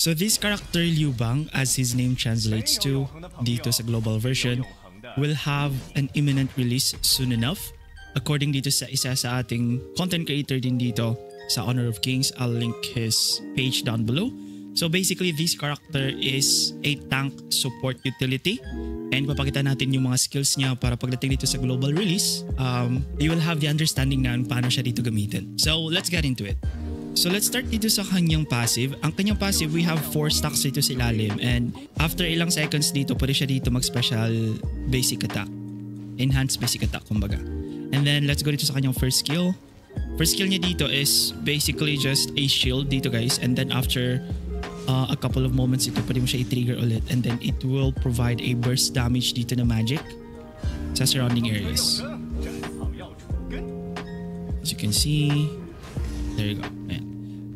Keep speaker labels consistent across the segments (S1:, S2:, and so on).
S1: So this character Liu Bang, as his name translates to dito sa global version, will have an imminent release soon enough. According dito sa isa sa ating content creator din dito sa Honor of Kings, I'll link his page down below. So basically, this character is a tank support utility and papakita natin yung mga skills niya para pagdating dito sa global release, um, you will have the understanding na paano siya dito gamitin. So let's get into it. So let's start dito sa kanyang passive. Ang kanyang passive, we have 4 stacks dito sa ilalim and after ilang seconds dito, pwede siya dito mag-special basic attack. Enhanced basic attack, kumbaga. And then let's go dito sa kanyang first skill. First skill niya dito is basically just a shield dito guys and then after uh, a couple of moments ito pwede mo siya i-trigger ulit and then it will provide a burst damage dito na magic sa surrounding areas. As you can see, there you go. Ayan.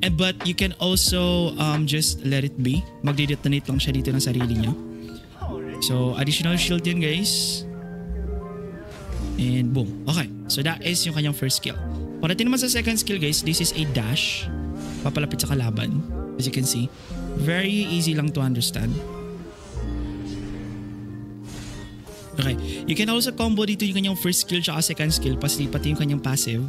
S1: And but you can also um, just let it be. Magde-detonate lang siya dito ng sarili niya. So additional shield yun guys. And boom. Okay. So that is yung kanyang first skill. Pagdating naman sa second skill guys, this is a dash. Papalapit sa kalaban. As you can see. Very easy lang to understand. Okay. You can also combo dito yung kanyang first skill tsaka second skill pati, pati yung kanyang passive.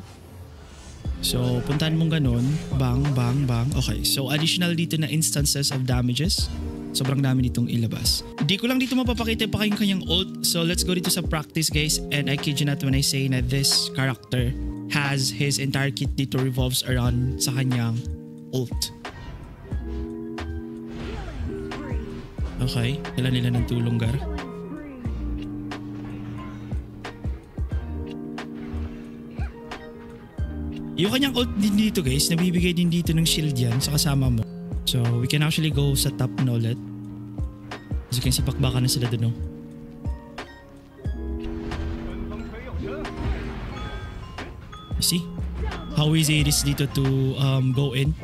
S1: So, puntahan mong ganun. Bang, bang, bang. Okay. So, additional dito na instances of damages. Sobrang dami ditong ilabas. Di ko lang dito mapapakita pa kayong kanyang ult. So, let's go dito sa practice guys. And I kid you not when I say na this character has his entire kit dito revolves around sa kanyang ult. Okay. Kailan nila ng tulong gar? Yung kanyang ult din dito guys, nabibigay din dito ng shield yan sa kasama mo. So we can actually go sa top na ulit. As you can see, pakbaka na sila dun. No? See? How easy it is dito to um, go in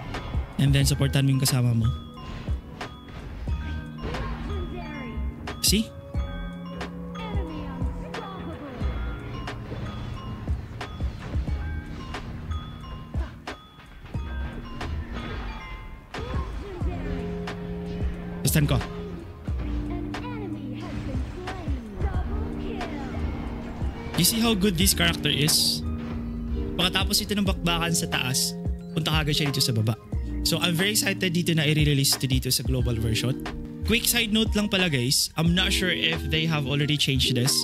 S1: and then supportan mo yung kasama mo. See? Stan ko. You see how good this character is? Pagkatapos ito ng bakbakan sa taas, punta kagad siya dito sa baba. So I'm very excited dito na i-release ito dito sa global version. Quick side note lang pala guys, I'm not sure if they have already changed this.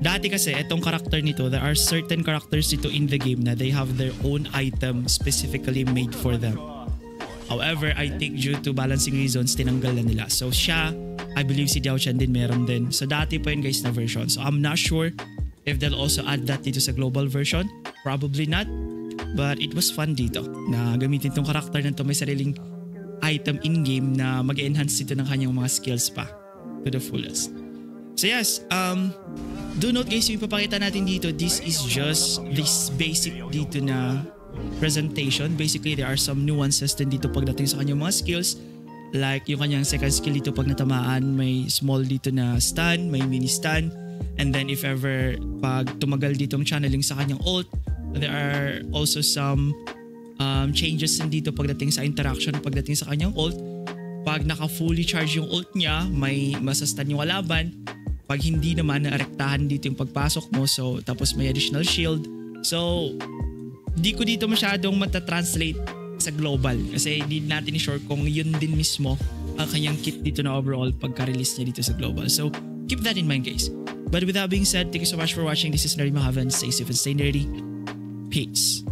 S1: Dati kasi itong character nito, there are certain characters dito in the game na they have their own item specifically made for them. However, I think due to balancing reasons, tinanggal na nila. So siya, I believe si Diao Chan din meron din. So dati pa yun guys na version. So I'm not sure if they'll also add that dito sa global version. Probably not. But it was fun dito na gamitin tong karakter na to may sariling item in-game na mag-enhance dito ng kanyang mga skills pa to the fullest. So yes, um, do note guys, yung ipapakita natin dito, this is just this basic dito na presentation. Basically, there are some nuances din dito pagdating sa kanyang mga skills. Like yung kanyang second skill dito pag natamaan, may small dito na stun, may mini stun. And then if ever pag tumagal dito ang channeling sa kanyang ult, there are also some um, changes din dito pagdating sa interaction pagdating sa kanyang ult. Pag naka-fully charge yung ult niya, may masastan yung kalaban. Pag hindi naman, naarektahan dito yung pagpasok mo. So, tapos may additional shield. So, di ko dito masyadong matatranslate sa global kasi hindi natin sure kung yun din mismo ang kanyang kit dito na overall pagka-release niya dito sa global. So, keep that in mind guys. But with that being said, thank you so much for watching. This is Nerdy Mahavan. Stay safe and stay nerdy. Peace.